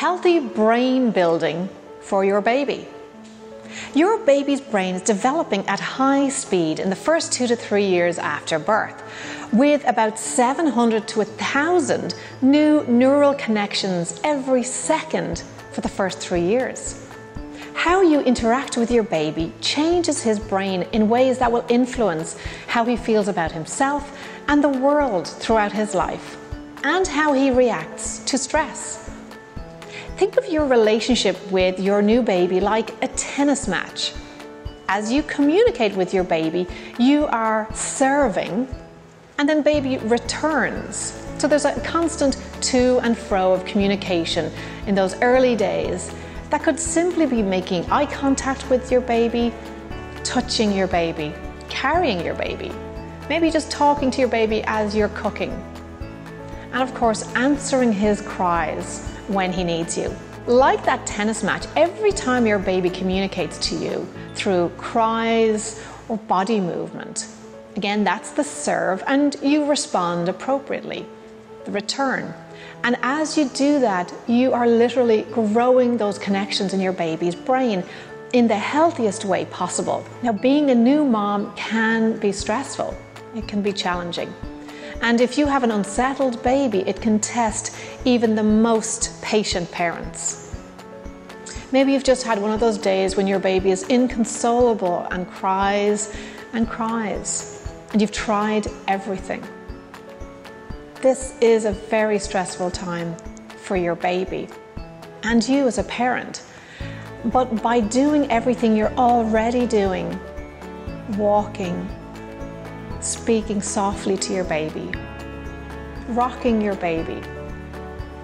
healthy brain building for your baby. Your baby's brain is developing at high speed in the first two to three years after birth, with about 700 to 1,000 new neural connections every second for the first three years. How you interact with your baby changes his brain in ways that will influence how he feels about himself and the world throughout his life, and how he reacts to stress. Think of your relationship with your new baby like a tennis match. As you communicate with your baby, you are serving, and then baby returns. So there's a constant to and fro of communication in those early days that could simply be making eye contact with your baby, touching your baby, carrying your baby, maybe just talking to your baby as you're cooking. And of course, answering his cries when he needs you. Like that tennis match, every time your baby communicates to you through cries or body movement, again, that's the serve, and you respond appropriately, the return. And as you do that, you are literally growing those connections in your baby's brain in the healthiest way possible. Now, being a new mom can be stressful, it can be challenging. And if you have an unsettled baby, it can test even the most patient parents. Maybe you've just had one of those days when your baby is inconsolable and cries and cries, and you've tried everything. This is a very stressful time for your baby and you as a parent. But by doing everything you're already doing, walking, speaking softly to your baby, rocking your baby,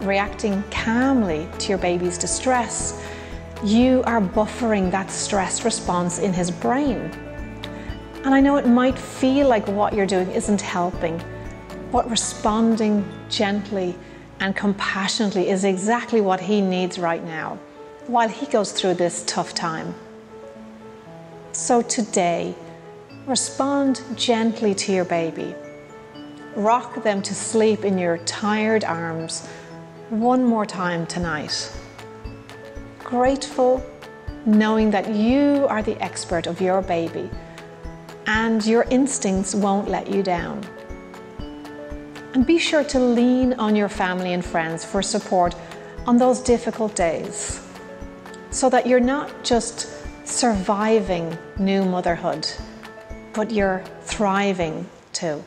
reacting calmly to your baby's distress, you are buffering that stress response in his brain. And I know it might feel like what you're doing isn't helping, but responding gently and compassionately is exactly what he needs right now while he goes through this tough time. So today, respond gently to your baby. Rock them to sleep in your tired arms one more time tonight. Grateful, knowing that you are the expert of your baby and your instincts won't let you down. And be sure to lean on your family and friends for support on those difficult days so that you're not just surviving new motherhood, but you're thriving too.